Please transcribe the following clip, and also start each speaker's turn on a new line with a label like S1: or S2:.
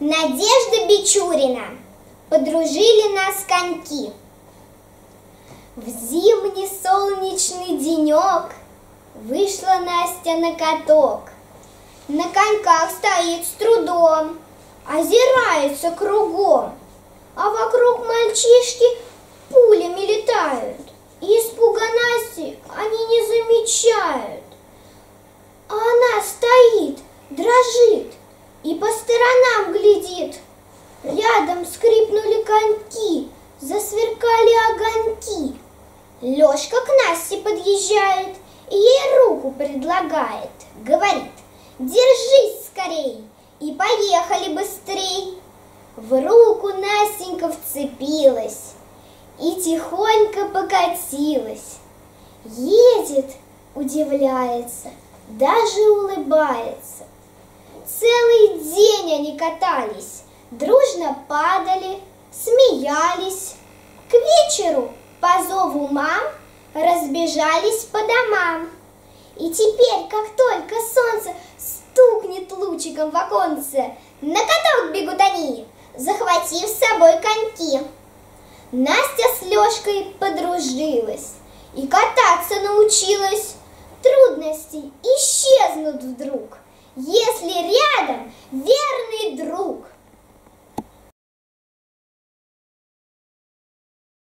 S1: Надежда Бичурина. Подружили нас коньки. В зимний солнечный денек Вышла Настя на каток. На коньках стоит с трудом, Озирается кругом, А вокруг мальчишки пулями летают. И испуга Насти они не замечают. А она стоит, дрожит и по сторонам глядит. Рядом скрипнули коньки, засверкали огоньки. Лёшка к Насте подъезжает и ей руку предлагает. Говорит, держись скорей и поехали быстрей. В руку Настенька вцепилась и тихонько покатилась. Едет, удивляется, даже улыбается. Они катались, дружно падали, смеялись. К вечеру по зову мам разбежались по домам. И теперь, как только солнце стукнет лучиком в оконце, на каток бегут они, захватив с собой коньки. Настя с Лешкой подружилась и кататься научилась. Трудности исчезнут вдруг, если рядом друг –